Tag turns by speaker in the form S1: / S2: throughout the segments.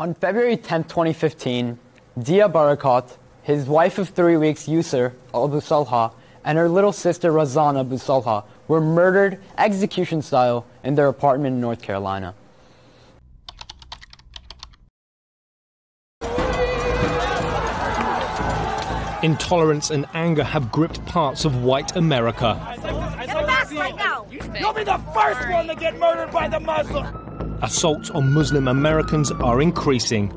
S1: On February 10, 2015, Deah Barakat, his wife of three weeks, Yusr Abu Salha, and her little sister Razana Abu Salha were murdered execution style in their apartment in North Carolina.
S2: Intolerance and anger have gripped parts of white America.
S3: You'll be the first one to get murdered by the Muslim.
S2: Assaults on Muslim Americans are increasing.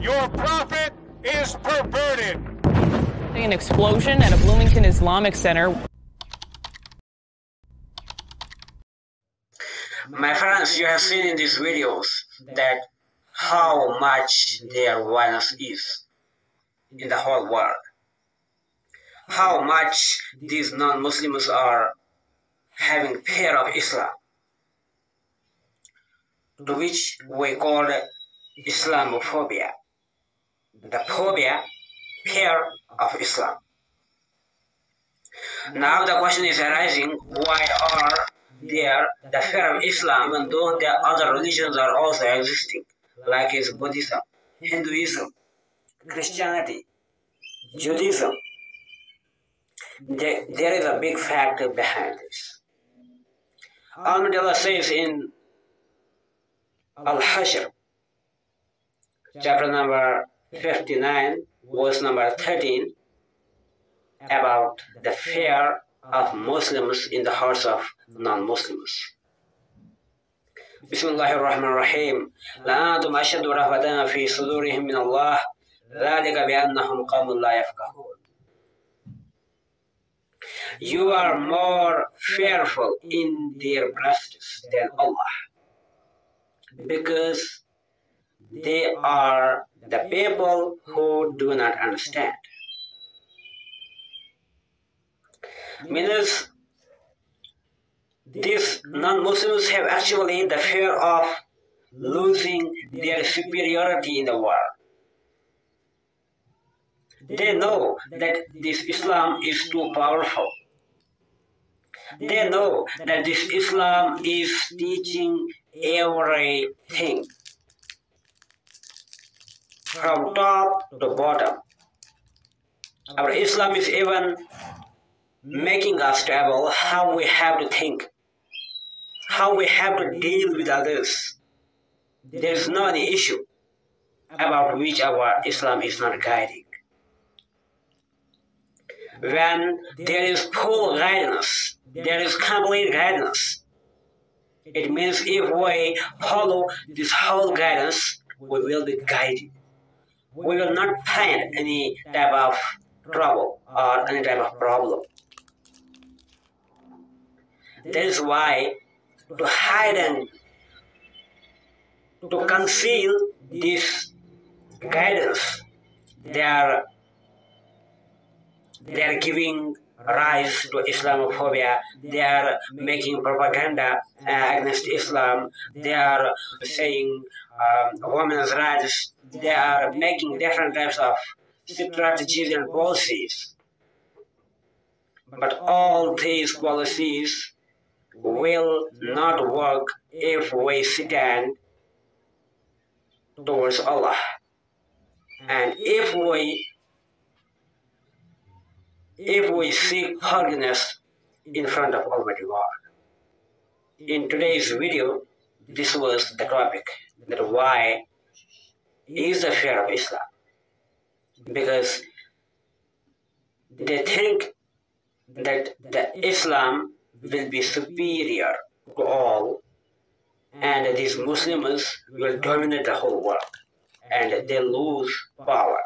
S4: Your prophet is perverted.
S5: An explosion at a Bloomington Islamic Center.
S6: My friends, you have seen in these videos that how much their violence is in the whole world how much these non-Muslims are having fear of Islam, to which we call Islamophobia. The phobia, fear of Islam. Now the question is arising, why are there the fear of Islam even though there other religions are also existing, like is Buddhism, Hinduism, Christianity, Judaism, there, there is a big factor behind this. Alhamdulillah says in Al-Hashr, chapter number 59, verse number 13, about the fear of Muslims in the hearts of non-Muslims. بسم الله الرحمن الرحيم لأنتم أشد رهبة في صدورهم من الله ذلك بأنهم قوم لا يفقهون you are more fearful in their breasts than Allah because they are the people who do not understand. Means these non-Muslims have actually the fear of losing their superiority in the world. They know that this Islam is too powerful. They know that this Islam is teaching everything from top to bottom. Our Islam is even making us travel how we have to think, how we have to deal with others. There is no any issue about which our Islam is not guiding when there is full guidance, there is complete guidance. It means if we follow this whole guidance, we will be guided. We will not find any type of trouble or any type of problem. That is why to hide and to conceal this guidance, there are they are giving rise to Islamophobia. They are making propaganda uh, against Islam. They are saying um, women's rights. They are making different types of strategies and policies. But all these policies will not work if we stand towards Allah. And if we if we seek holiness in front of Almighty God. In today's video, this was the topic that why is the fear of Islam? Because they think that the Islam will be superior to all and these Muslims will dominate the whole world and they lose power.